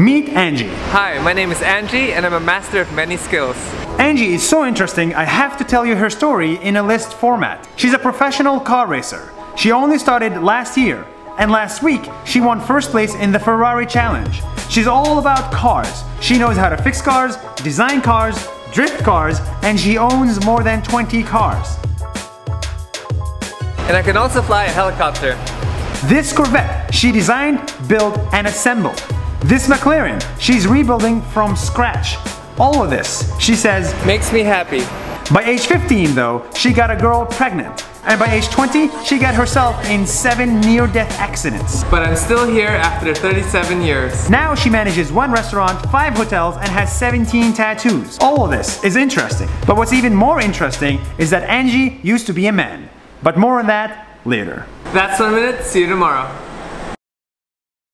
Meet Angie. Hi, my name is Angie and I'm a master of many skills. Angie is so interesting, I have to tell you her story in a list format. She's a professional car racer. She only started last year, and last week she won first place in the Ferrari Challenge. She's all about cars. She knows how to fix cars, design cars, drift cars, and she owns more than 20 cars. And I can also fly a helicopter. This Corvette she designed, built, and assembled. This McLaren she's rebuilding from scratch. All of this, she says, Makes me happy. by age 15 though, she got a girl pregnant. And by age 20, she got herself in seven near-death accidents. But I'm still here after 37 years. Now she manages one restaurant, five hotels, and has 17 tattoos. All of this is interesting. But what's even more interesting is that Angie used to be a man. But more on that later. That's one minute, see you tomorrow.